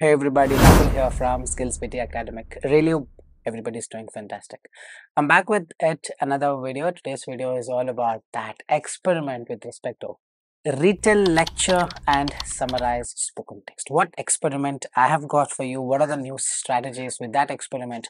Hey everybody, here from Skills PTE Academic. Really hope everybody's doing fantastic. I'm back with yet another video. Today's video is all about that experiment with respect to retell lecture and summarize spoken text. What experiment I have got for you? What are the new strategies with that experiment?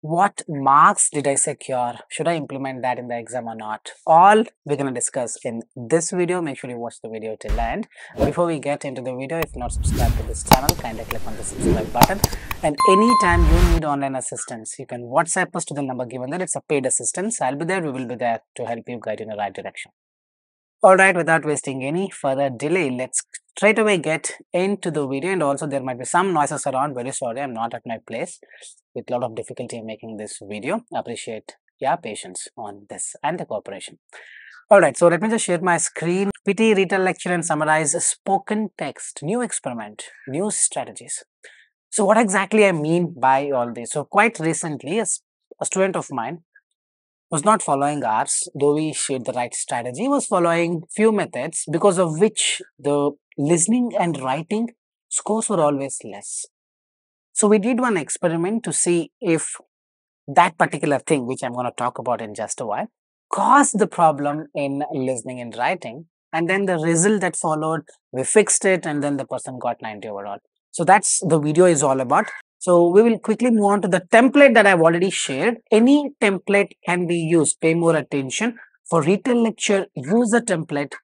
What marks did I secure? Should I implement that in the exam or not? All we're going to discuss in this video. Make sure you watch the video till end. Before we get into the video, if not subscribed to this channel, kindly click on the subscribe button. And anytime you need online assistance, you can WhatsApp us to the number given there. It's a paid assistance. I'll be there. We will be there to help you guide in the right direction. Alright, without wasting any further delay, let's straight away get into the video and also there might be some noises around. Very sorry, I'm not at my place with a lot of difficulty in making this video. Appreciate your patience on this and the cooperation. Alright, so let me just share my screen. PTE retell lecture and summarize spoken text, new experiment, new strategies. So what exactly I mean by all this? So quite recently, a, a student of mine was not following ours, though we shared the right strategy, was following few methods because of which the listening and writing scores were always less. So we did one experiment to see if that particular thing, which I'm going to talk about in just a while, caused the problem in listening and writing. And then the result that followed, we fixed it and then the person got 90 overall. So that's the video is all about. So we will quickly move on to the template that I've already shared. Any template can be used. Pay more attention. For retell lecture, use a template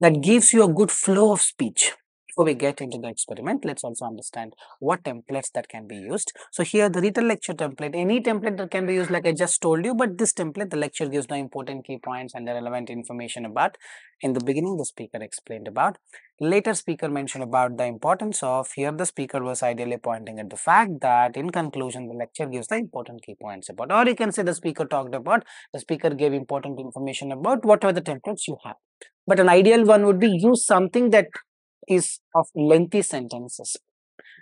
that gives you a good flow of speech. Before we get into the experiment, let's also understand what templates that can be used. So here the retell lecture template, any template that can be used like I just told you, but this template, the lecture gives the important key points and the relevant information about. In the beginning, the speaker explained about. Later speaker mentioned about the importance of, here the speaker was ideally pointing at the fact that in conclusion, the lecture gives the important key points about, or you can say the speaker talked about, the speaker gave important information about whatever the templates you have. But an ideal one would be use something that is of lengthy sentences.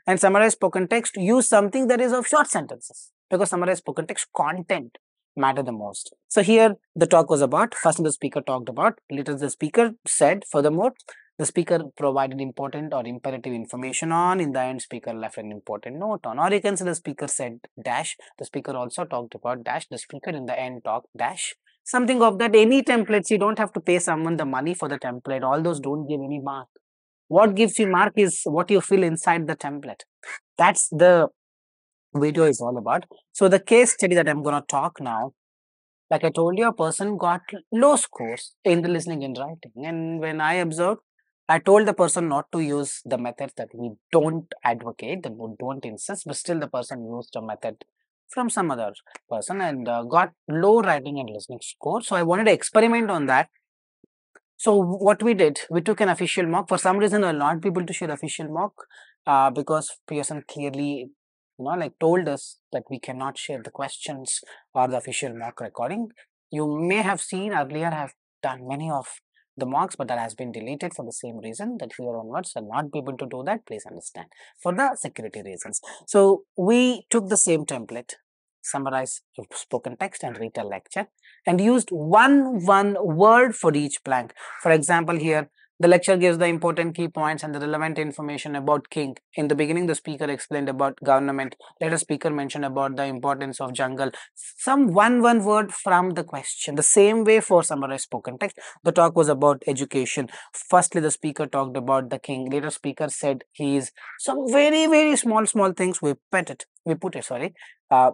And summarize spoken text, use something that is of short sentences because summarize spoken text content matter the most. So here the talk was about, first the speaker talked about, later the speaker said furthermore, the speaker provided important or imperative information on, in the end speaker left an important note on, or you can say the speaker said dash, the speaker also talked about dash, the speaker in the end talked dash, something of that, any templates, you don't have to pay someone the money for the template, all those don't give any mark what gives you mark is what you feel inside the template. That's the video is all about. So the case study that i'm going to talk now like i told you a person got low scores in the listening and writing. And when i observed i told the person not to use the methods that we don't advocate that we don't insist but still the person used a method from some other person and uh, got low writing and listening score. So i wanted to experiment on that so what we did, we took an official mock. For some reason, we'll not be able to share official mock uh, because Pearson clearly, you know, like told us that we cannot share the questions or the official mock recording. You may have seen earlier, I have done many of the mocks, but that has been deleted for the same reason that here onwards I'll not be able to do that. Please understand for the security reasons. So we took the same template summarize spoken text and retell lecture and used one one word for each blank. For example, here the lecture gives the important key points and the relevant information about king. In the beginning, the speaker explained about government. Later, speaker mentioned about the importance of jungle. Some one one word from the question. The same way for summarized spoken text. The talk was about education. Firstly, the speaker talked about the king. Later, speaker said he is some very very small small things. We put it. We put it. Sorry. Uh,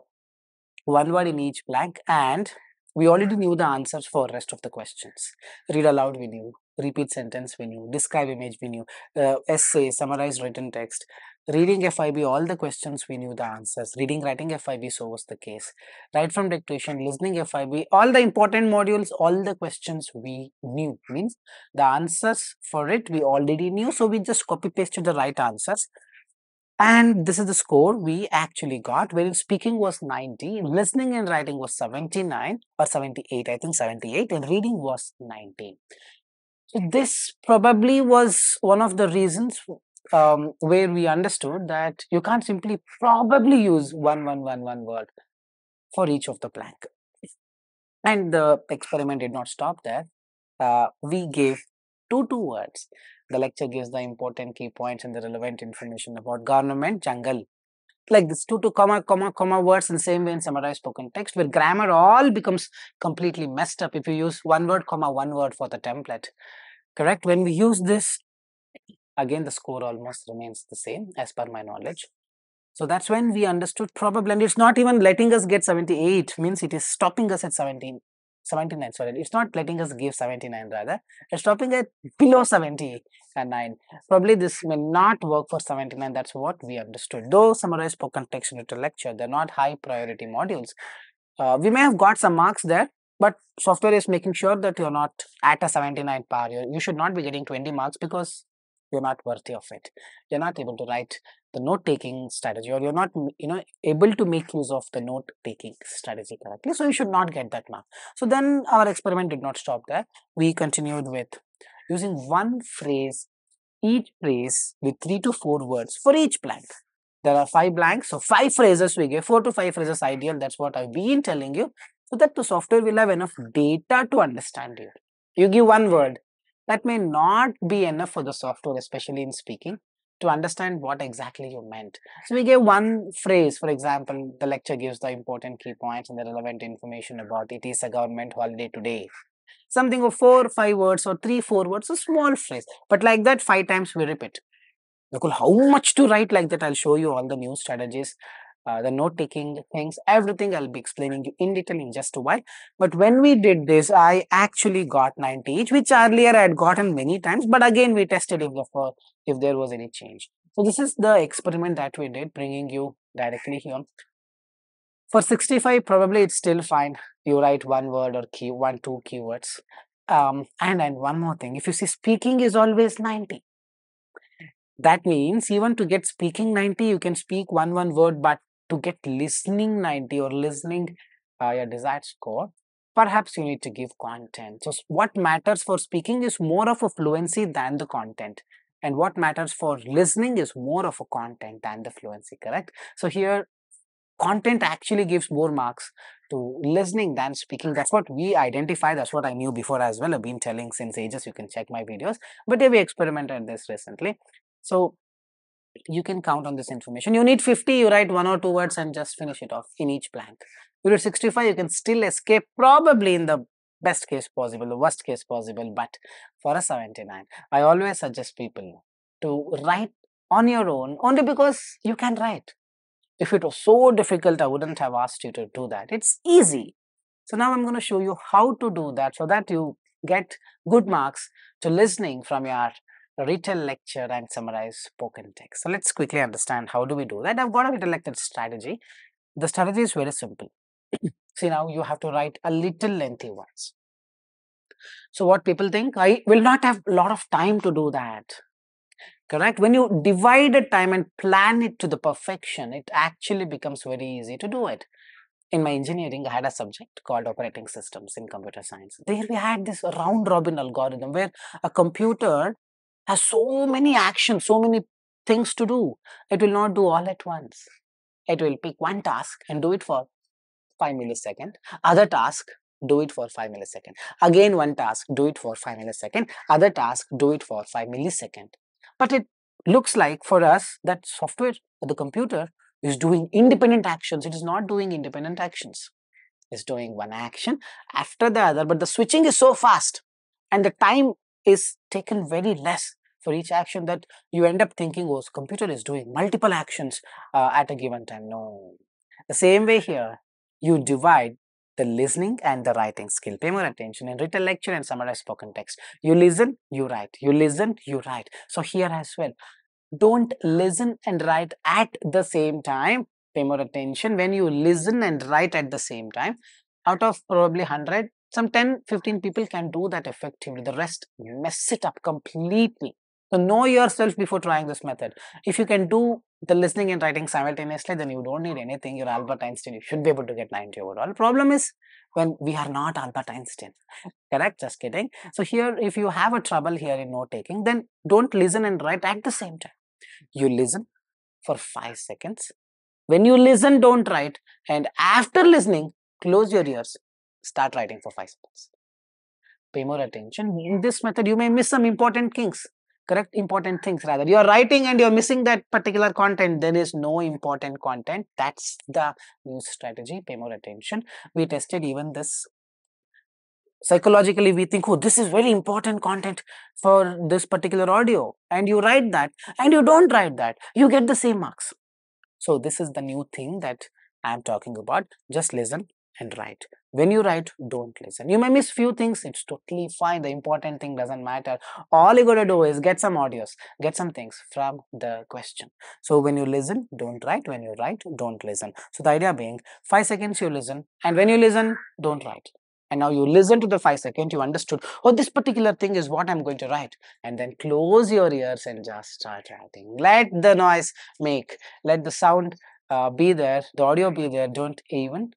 one word in each blank and we already knew the answers for rest of the questions. Read aloud we knew, repeat sentence we knew, describe image we knew, uh, essay, summarize written text, reading FIB, all the questions we knew the answers, reading, writing FIB, so was the case. Right from dictation, listening FIB, all the important modules, all the questions we knew, means the answers for it we already knew, so we just copy pasted the right answers and this is the score we actually got, wherein speaking was 90, listening and writing was 79 or 78, I think 78, and reading was 19. So this probably was one of the reasons um, where we understood that you can't simply probably use one, one, one, one word for each of the blank. And the experiment did not stop there. Uh, we gave two two words. The lecture gives the important key points and the relevant information about government jungle. Like this two two comma comma comma words in the same way in summarized spoken text where grammar all becomes completely messed up if you use one word comma one word for the template. Correct? When we use this, again the score almost remains the same as per my knowledge. So that's when we understood probably, and it's not even letting us get 78, means it is stopping us at 17, 79, sorry, it's not letting us give 79 rather, it's stopping at below 79. Probably this may not work for 79, that's what we understood. Though summarized spoken text in lecture, they're not high priority modules. Uh, we may have got some marks there, but software is making sure that you're not at a 79 par. You should not be getting 20 marks because you're not worthy of it. You're not able to write the note taking strategy or you're not you know able to make use of the note taking strategy correctly so you should not get that mark. So then our experiment did not stop there. We continued with using one phrase each phrase with three to four words for each blank. There are five blanks so five phrases we give four to five phrases ideal that's what i've been telling you so that the software will have enough data to understand you. You give one word that may not be enough for the software especially in speaking to understand what exactly you meant. So we gave one phrase, for example, the lecture gives the important key points and the relevant information about it is a government holiday today. Something of four, five words or three, four words, a small phrase. But like that, five times we repeat. Look, how much to write like that? I'll show you all the new strategies uh, the note taking things, everything I'll be explaining you in detail in just a while. But when we did this, I actually got 90 each, which earlier I had gotten many times, but again we tested if, the, if there was any change. So this is the experiment that we did, bringing you directly here. For 65, probably it's still fine. You write one word or key, one, two keywords. Um, and, and one more thing, if you see speaking is always 90. That means even to get speaking 90, you can speak one, one word, but to get listening 90 or listening uh, your desired score, perhaps you need to give content. So what matters for speaking is more of a fluency than the content. And what matters for listening is more of a content than the fluency, correct? So here, content actually gives more marks to listening than speaking. That's what we identify. That's what I knew before as well. I've been telling since ages. You can check my videos. But yeah, we experimented this recently. So you can count on this information. You need 50, you write one or two words and just finish it off in each blank. You read 65, you can still escape probably in the best case possible, the worst case possible, but for a 79, I always suggest people to write on your own only because you can write. If it was so difficult, I wouldn't have asked you to do that. It's easy. So now I'm going to show you how to do that so that you get good marks to listening from your retell lecture and summarize spoken text. So let's quickly understand how do we do that. I've got a lecture strategy. The strategy is very simple. See now you have to write a little lengthy ones. So what people think, I will not have a lot of time to do that. Correct? When you divide the time and plan it to the perfection, it actually becomes very easy to do it. In my engineering, I had a subject called operating systems in computer science. There we had this round robin algorithm where a computer has so many actions, so many things to do. It will not do all at once. It will pick one task and do it for 5 millisecond. Other task, do it for 5 millisecond. Again one task, do it for 5 millisecond. Other task, do it for 5 millisecond. But it looks like for us that software, the computer is doing independent actions. It is not doing independent actions. It's doing one action after the other, but the switching is so fast and the time is taken very less for each action that you end up thinking, oh, computer is doing multiple actions uh, at a given time. No. The same way here, you divide the listening and the writing skill. Pay more attention in retell lecture and summarize spoken text. You listen, you write. You listen, you write. So here as well, don't listen and write at the same time. Pay more attention when you listen and write at the same time. Out of probably 100, some 10, 15 people can do that effectively. The rest mess it up completely. So know yourself before trying this method. If you can do the listening and writing simultaneously, then you don't need anything. You're Albert Einstein. You should be able to get 90 overall. Problem is when we are not Albert Einstein. Correct? Just kidding. So here, if you have a trouble here in note taking, then don't listen and write at the same time. You listen for five seconds. When you listen, don't write. And after listening, close your ears. Start writing for five seconds. pay more attention. In this method, you may miss some important things, correct? Important things rather. You are writing and you're missing that particular content. There is no important content. That's the new strategy. Pay more attention. We tested even this psychologically we think oh this is very important content for this particular audio and you write that and you don't write that you get the same marks so this is the new thing that i am talking about just listen and write. When you write don't listen. You may miss few things. It's totally fine. The important thing doesn't matter. All you gotta do is get some audios get some things from the question. So when you listen don't write. When you write don't listen. So the idea being five seconds you listen and when you listen don't write. And now you listen to the five seconds you understood oh this particular thing is what i'm going to write. And then close your ears and just start writing. Let the noise make. Let the sound uh, be there. The audio be there. Don't even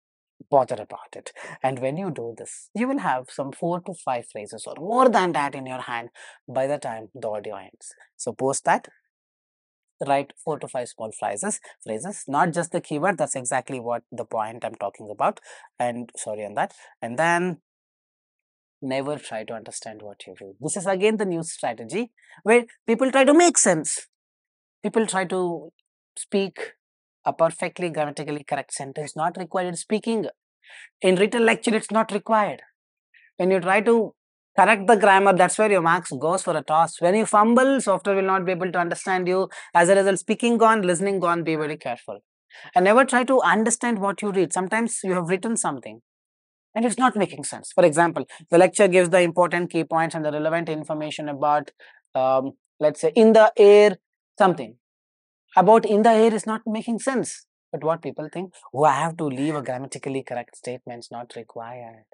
bother about it. And when you do this you will have some four to five phrases or more than that in your hand by the time the audio ends. So post that. Write four to five small phrases phrases not just the keyword that's exactly what the point i'm talking about. And sorry on that. And then never try to understand what you read this is again the new strategy where people try to make sense. People try to speak a perfectly grammatically correct sentence not required speaking in written lecture it's not required. When you try to correct the grammar that's where your marks goes for a toss. When you fumble software will not be able to understand you. As a result speaking gone listening gone be very careful. And never try to understand what you read. Sometimes you have written something and it's not making sense. For example the lecture gives the important key points and the relevant information about um, let's say in the air something. About in the air is not making sense but what people think oh i have to leave a grammatically correct statements not required.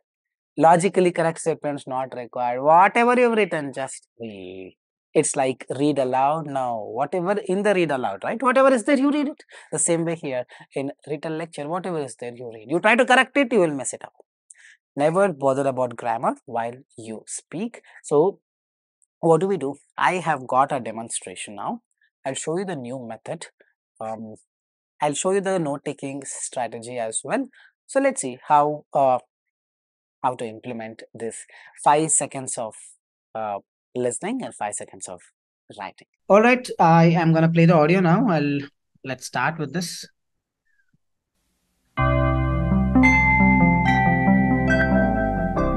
Logically correct statements not required. Whatever you've written just read. It's like read aloud now. Whatever in the read aloud right? Whatever is there you read it. The same way here in written lecture whatever is there you read. You try to correct it you will mess it up. Never bother about grammar while you speak. So what do we do? I have got a demonstration now. I'll show you the new method um, i'll show you the note taking strategy as well so let's see how uh, how to implement this five seconds of uh, listening and five seconds of writing. All right, I am going to play the audio now. I'll let's start with this.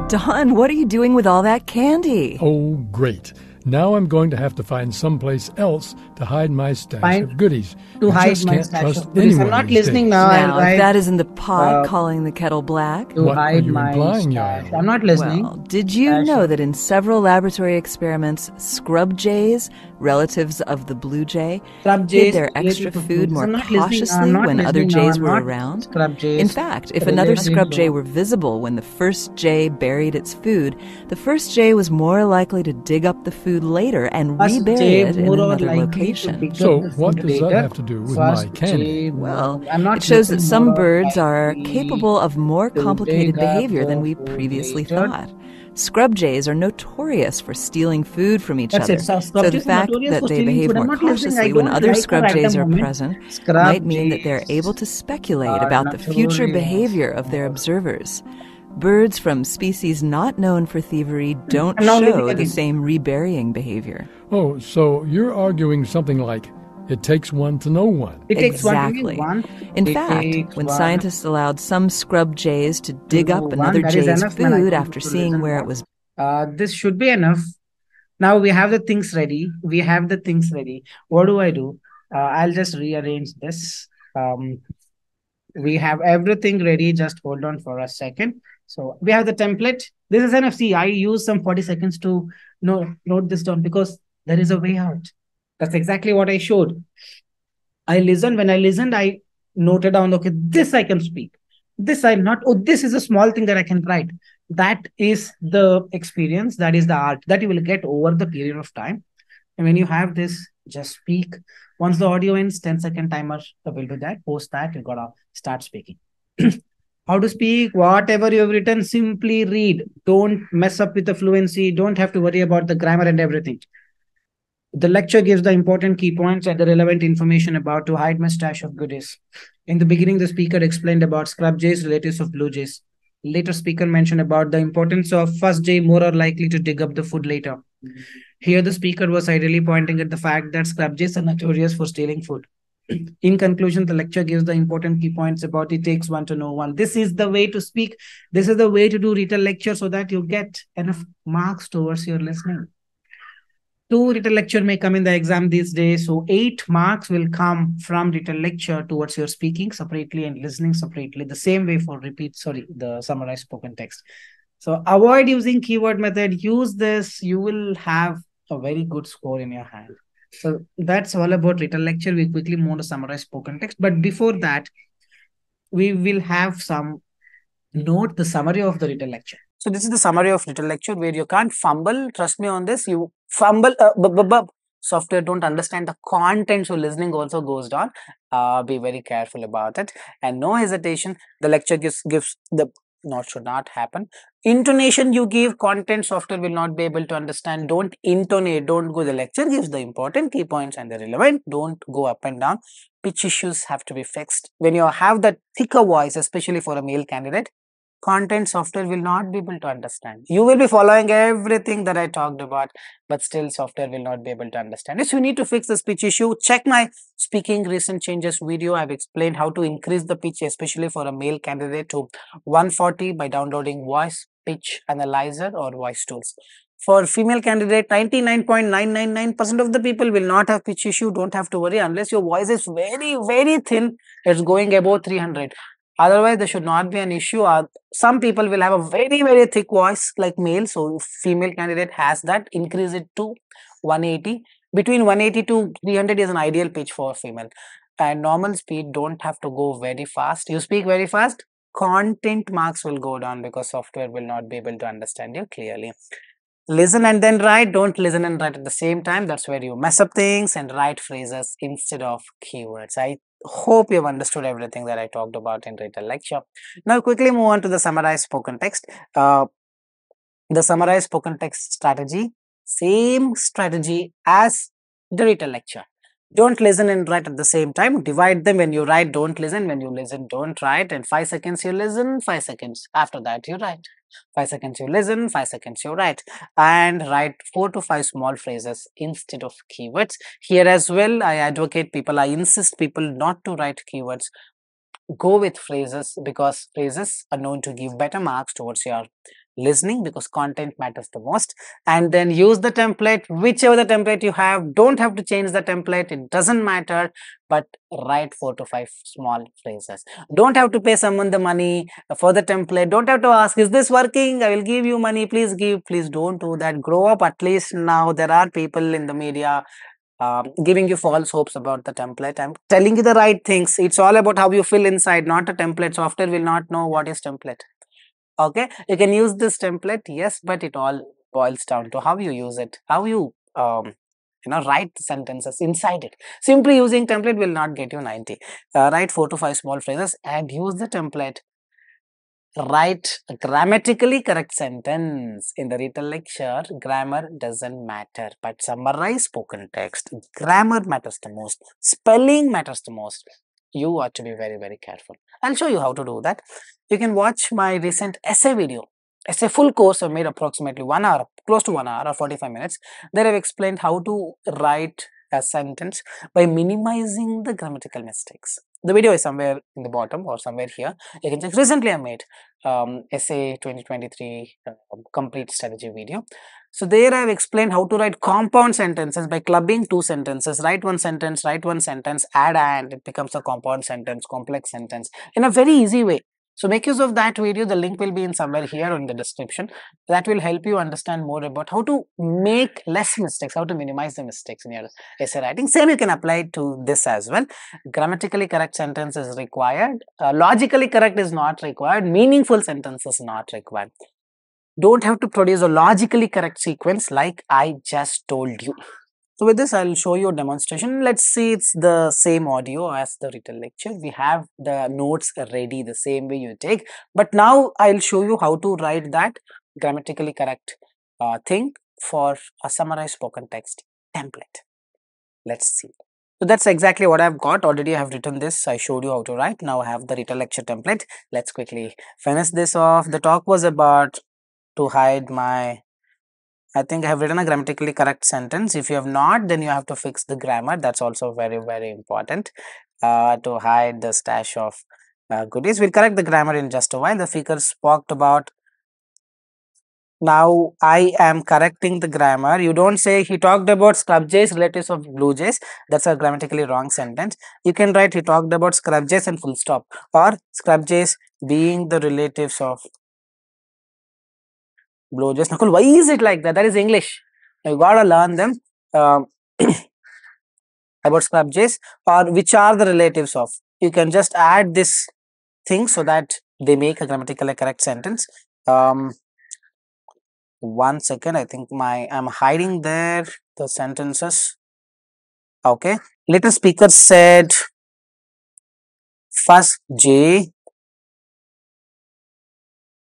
Don, what are you doing with all that candy? Oh, great. Now I'm going to have to find someplace else to hide my stash find, of goodies. To I hide my stash of goodies. I'm not listening days. now. Now, if that is in the pot uh, calling the kettle black. To what hide my stash. I'm not listening. Well, did you stash know that in several laboratory experiments, scrub jays, relatives of the blue jay, scrub hid their extra food more cautiously when other jays were around? In fact, if another scrub jay were visible when the first jay buried its food, the first jay was more likely to dig up the food food later and rebury it in another location. So, what does that have to do with my candy? Well, it shows that some birds are capable of more complicated behavior than we previously thought. Scrub jays are notorious for stealing food from each other. So, so the fact that they behave more cautiously when other scrub jays are present might mean that they're able to speculate about the future behavior of their observers. Birds from species not known for thievery don't show the same reburying behavior. Oh, so you're arguing something like it takes one to know one. It exactly. One In it fact, when one. scientists allowed some scrub jays to dig up another jay's food after seeing where it was. Uh, this should be enough. Now we have the things ready. We have the things ready. What do I do? Uh, I'll just rearrange this. Um, we have everything ready. Just hold on for a second. So we have the template. This is NFC. I use some 40 seconds to know, note this down because there is a way out. That's exactly what I showed. I listened. When I listened, I noted down, okay, this I can speak. This I'm not, oh, this is a small thing that I can write. That is the experience. That is the art that you will get over the period of time. And when you have this, just speak. Once the audio ends, 10 second timer will do that. Post that, you gotta start speaking. how to speak whatever you have written simply read. Don't mess up with the fluency. Don't have to worry about the grammar and everything. The lecture gives the important key points and the relevant information about to hide my stash of goodies in the beginning the speaker explained about scrub jays relatives of blue jays. Later speaker mentioned about the importance of first day more are likely to dig up the food later. Mm-hmm. Here, the speaker was ideally pointing at the fact that scrub jays are notorious for stealing food. In conclusion, the lecture gives the important key points about it takes one to know one. This is the way to speak. This is the way to do retell lecture so that you get enough marks towards your listening two written lecture may come in the exam these days. So eight marks will come from written lecture towards your speaking separately and listening separately. The same way for repeat, sorry, the summarized spoken text. So avoid using keyword method. Use this. You will have a very good score in your hand. So that's all about written lecture. We quickly move to summarize spoken text. But before that, we will have some note the summary of the written lecture. So this is the summary of written lecture where you can't fumble. Trust me on this. You fumble. Uh, software don't understand the content, so listening also goes down. Uh, be very careful about it and no hesitation. The lecture gives gives the not should not happen. Intonation you give content software will not be able to understand. Don't intonate. Don't go. The lecture gives the important key points and the relevant. Don't go up and down. Pitch issues have to be fixed. When you have that thicker voice, especially for a male candidate, content software will not be able to understand. You will be following everything that I talked about, but still software will not be able to understand. If you need to fix the pitch issue, check my speaking recent changes video. I've explained how to increase the pitch, especially for a male candidate to 140 by downloading voice pitch analyzer or voice tools. For female candidate, 99.999% of the people will not have pitch issue. Don't have to worry unless your voice is very, very thin. It's going above 300 otherwise there should not be an issue. Uh, some people will have a very very thick voice like male so female candidate has that. Increase it to 180 between 180 to 300 is an ideal pitch for female. And normal speed don't have to go very fast. You speak very fast content marks will go down because software will not be able to understand you clearly. Listen and then write. Don't listen and write at the same time. That's where you mess up things and write phrases instead of keywords. I hope you've understood everything that I talked about in retell lecture. Now quickly move on to the summarized spoken text. Uh, the summarized spoken text strategy, same strategy as the written lecture. Don't listen and write at the same time. Divide them when you write, don't listen. When you listen, don't write. And 5 seconds you listen, 5 seconds. After that you write. 5 seconds you listen, 5 seconds you write. And write 4 to 5 small phrases instead of keywords. Here as well, I advocate people, I insist people not to write keywords. Go with phrases because phrases are known to give better marks towards your listening because content matters the most. And then use the template. Whichever the template you have don't have to change the template. It doesn't matter. But write four to five small phrases. Don't have to pay someone the money for the template. Don't have to ask is this working? I will give you money. Please give. Please don't do that. Grow up. At least now there are people in the media uh, giving you false hopes about the template. I'm telling you the right things. It's all about how you feel inside, not a template. Software will not know what is template okay? You can use this template yes but it all boils down to how you use it how you um you know write sentences inside it. Simply using template will not get you 90 uh, write four to five small phrases and use the template. Write a grammatically correct sentence. In the retell lecture grammar doesn't matter but summarize spoken text. Grammar matters the most. Spelling matters the most. You ought to be very very careful. I'll show you how to do that you can watch my recent essay video essay full course i made approximately one hour close to one hour or 45 minutes there i've explained how to write a sentence by minimizing the grammatical mistakes the video is somewhere in the bottom or somewhere here you can check recently i made um, essay 2023 uh, complete strategy video so there I have explained how to write compound sentences by clubbing two sentences. Write one sentence, write one sentence, add and it becomes a compound sentence, complex sentence in a very easy way. So make use of that video. The link will be in somewhere here in the description. That will help you understand more about how to make less mistakes, how to minimize the mistakes in your essay writing. Same you can apply to this as well. Grammatically correct sentence is required. Uh, logically correct is not required. Meaningful sentence is not required don't have to produce a logically correct sequence like I just told you. So with this, I'll show you a demonstration. Let's see it's the same audio as the written lecture. We have the notes ready the same way you take. But now I'll show you how to write that grammatically correct uh, thing for a summarized spoken text template. Let's see. So that's exactly what I've got. Already I have written this. I showed you how to write. Now I have the written lecture template. Let's quickly finish this off. The talk was about to hide my I think I have written a grammatically correct sentence. If you have not, then you have to fix the grammar. That's also very, very important uh, to hide the stash of uh, goodies. We'll correct the grammar in just a while. The speaker spoke about now I am correcting the grammar. You don't say he talked about scrub jays, relatives of blue jays. That's a grammatically wrong sentence. You can write he talked about scrub jays and full stop or scrub jays being the relatives of blue jays. Nakul, why is it like that? That is English. You gotta learn them um, about scrub jays or which are the relatives of. You can just add this thing so that they make a grammatically correct sentence. Um, one second i think my i'm hiding there the sentences okay little speaker said first jay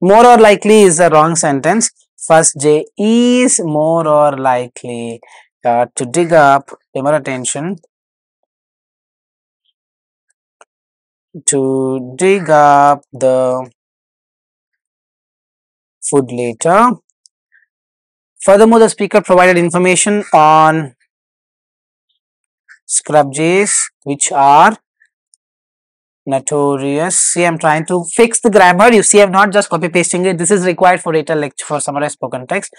more or likely is the wrong sentence. First jay is more or likely. Uh, to dig up pay more attention. To dig up the food later. Furthermore, the speaker provided information on scrub jays, which are notorious. See, I'm trying to fix the grammar. You see, I'm not just copy pasting it. This is required for data lecture for summarized spoken text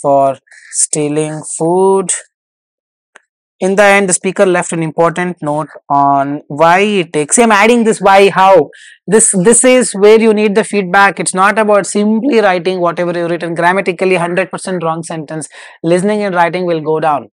for stealing food in the end the speaker left an important note on why it takes see i'm adding this why how this this is where you need the feedback it's not about simply writing whatever you written grammatically 100% wrong sentence listening and writing will go down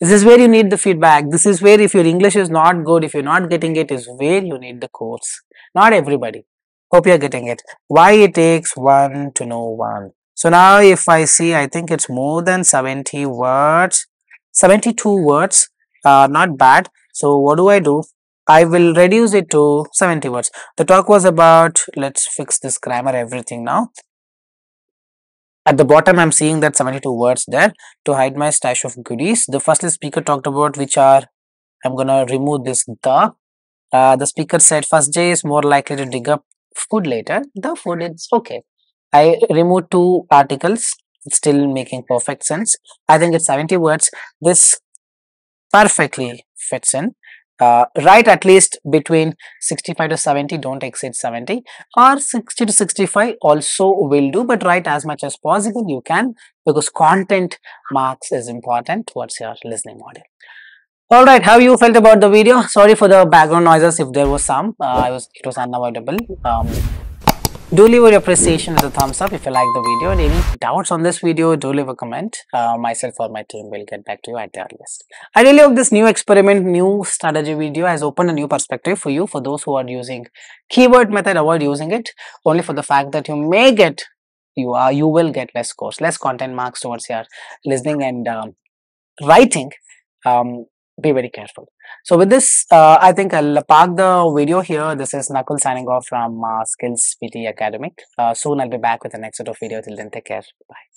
this is where you need the feedback. This is where if your english is not good if you're not getting it is where you need the course not everybody. Hope you're getting it. Why it takes one to know one. So now if i see i think it's more than 70 words. 72 words uh, not bad. So what do i do? I will reduce it to 70 words. The talk was about let's fix this grammar everything now at the bottom i'm seeing that 72 words there to hide my stash of goodies the first speaker talked about which are i'm gonna remove this the uh, the speaker said first jay is more likely to dig up food later the food is okay i removed two articles it's still making perfect sense. I think it's 70 words. This perfectly fits in. Uh, write at least between 65 to 70 don't exceed 70 or 60 to 65 also will do but write as much as possible you can because content marks is important towards your listening module. All right how you felt about the video? Sorry for the background noises if there was some. Uh, i was it was unavoidable. Um, do leave your appreciation with a thumbs up if you like the video. And any doubts on this video do leave a comment. Uh, myself or my team will get back to you at the earliest. I really hope this new experiment new strategy video has opened a new perspective for you for those who are using keyword method avoid using it only for the fact that you may get you are you will get less scores less content marks towards your listening and um, writing. Um, be very careful. So with this, uh, I think I'll park the video here. This is Nakul signing off from uh, Skills PTE Academic. Uh, soon I'll be back with the next set of video. Till then, take care. Bye.